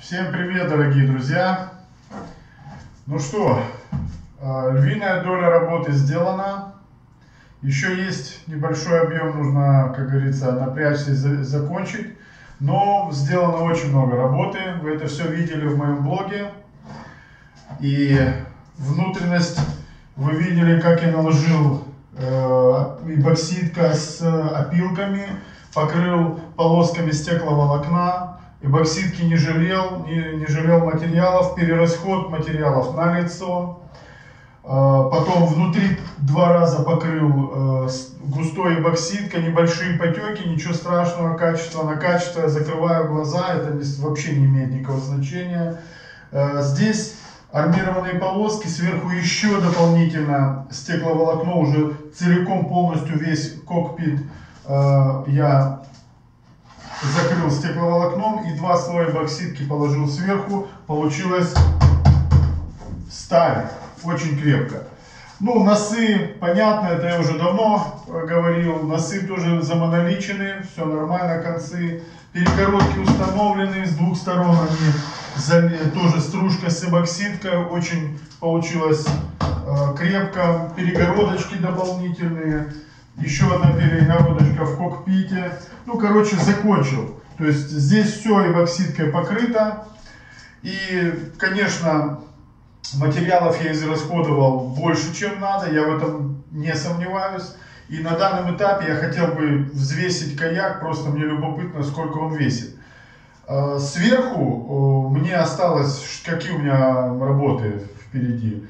Всем привет, дорогие друзья! Ну что, э, львиная доля работы сделана. Еще есть небольшой объем, нужно, как говорится, напрячься и закончить. Но сделано очень много работы. Вы это все видели в моем блоге. И внутренность вы видели, как я наложил э, эбоксидка с опилками, покрыл полосками стекловолокна эбоксидки не жалел, не, не жалел материалов, перерасход материалов на лицо. А, потом внутри два раза покрыл э, густой эбоксидкой, небольшие потеки, ничего страшного, качество на качество, я закрываю глаза, это вообще не имеет никакого значения. Э, здесь армированные полоски, сверху еще дополнительно стекловолокно, уже целиком полностью весь кокпит э, я закрыл стекловолокном и два слоя бокситки положил сверху. Получилось сталь, очень крепко. Ну, носы, понятно, это я уже давно говорил. Носы тоже замоноличены, все нормально, концы. Перегородки установлены, с двух сторон они тоже стружка с эбоксидкой, очень получилось э, крепко. Перегородочки дополнительные еще одна перегородочка в кокпите. Ну, короче, закончил. То есть здесь все эвоксидкой покрыто. И, конечно, материалов я израсходовал больше, чем надо, я в этом не сомневаюсь. И на данном этапе я хотел бы взвесить каяк, просто мне любопытно, сколько он весит. А, сверху мне осталось, какие у меня работы впереди.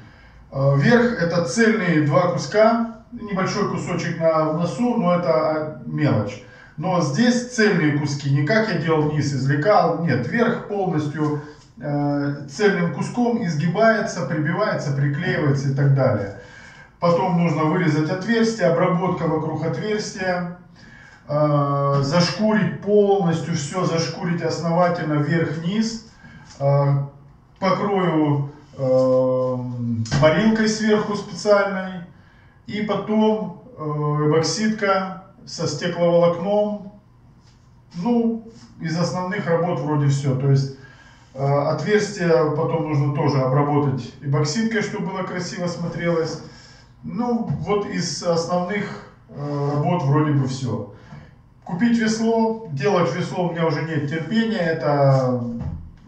А, Верх это цельные два куска, небольшой кусочек на носу, но это а, мелочь. Но здесь цельные куски, не как я делал низ, извлекал, нет, верх полностью э, цельным куском изгибается, прибивается, приклеивается и так далее. Потом нужно вырезать отверстие, обработка вокруг отверстия, э, зашкурить полностью все, зашкурить основательно вверх-вниз, э, покрою э, морилкой сверху специальной, и потом э, эбоксидка со стекловолокном. Ну, из основных работ вроде все. То есть э, отверстие потом нужно тоже обработать эбоксидкой, чтобы было красиво смотрелось. Ну, вот из основных э, работ вроде бы все. Купить весло, делать весло у меня уже нет терпения, это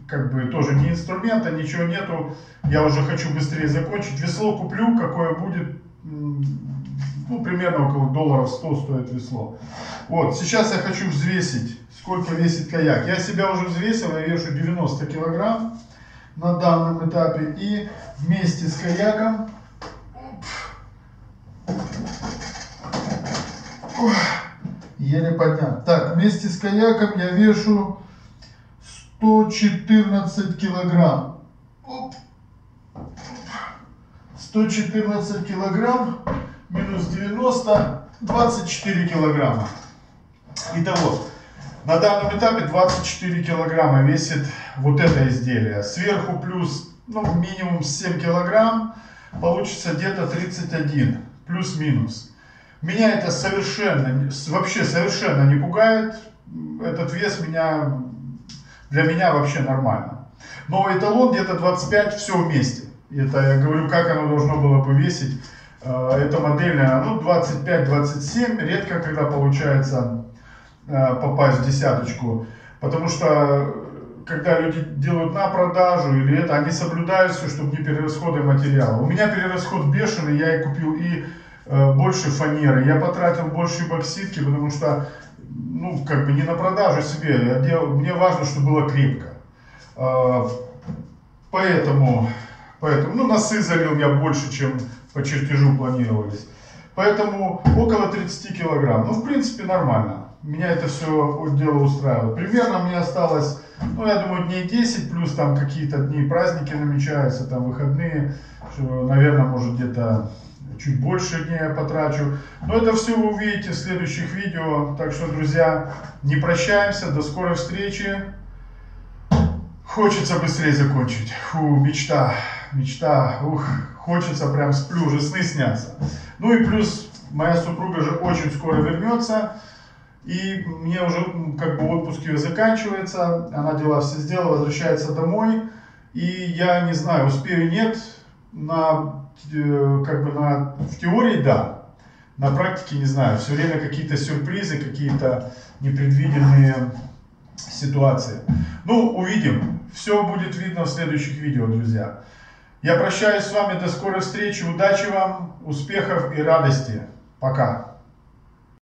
как бы тоже не инструмента, ничего нету. Я уже хочу быстрее закончить. Весло куплю, какое будет, ну, примерно около долларов 100 стоит весло. Вот, сейчас я хочу взвесить, сколько весит каяк. Я себя уже взвесил, я вешу 90 килограмм на данном этапе. И вместе с каяком еле поднять. Так, вместе с каяком я вешу 114 килограмм. 114 килограмм минус 90, 24 килограмма. Итого, на данном этапе 24 килограмма весит вот это изделие. Сверху плюс ну, минимум 7 килограмм, получится где-то 31, плюс-минус. Меня это совершенно, вообще совершенно не пугает. Этот вес меня, для меня вообще нормально. Но эталон где-то 25, все вместе. Это я говорю, как оно должно было бы весить Э, это модельная, ну, 25-27, редко когда получается э, попасть в десяточку, потому что когда люди делают на продажу или это, они соблюдают все, чтобы не перерасходы материала. У меня перерасход бешеный, я и купил и э, больше фанеры, я потратил больше бокситки, потому что, ну, как бы не на продажу себе, я делал, мне важно, чтобы было крепко. Поэтому, поэтому, ну, носы залил я больше, чем по чертежу планировались. Поэтому около 30 килограмм. Ну, в принципе, нормально. Меня это все дело устраивает. Примерно мне осталось, ну, я думаю, дней 10, плюс там какие-то дни праздники намечаются, там выходные. Что, наверное, может где-то чуть больше дней я потрачу. Но это все вы увидите в следующих видео. Так что, друзья, не прощаемся. До скорой встречи. Хочется быстрее закончить. Фу, мечта, мечта. Ух, хочется прям сплю, уже сны снятся. Ну и плюс моя супруга же очень скоро вернется. И мне уже как бы отпуск ее заканчивается, она дела все сделала, возвращается домой. И я не знаю, успею нет, на, э, как бы на, в теории да, на практике не знаю. Все время какие-то сюрпризы, какие-то непредвиденные ситуации. Ну, увидим. Все будет видно в следующих видео, друзья. Я прощаюсь с вами. До скорой встречи. Удачи вам, успехов и радости. Пока.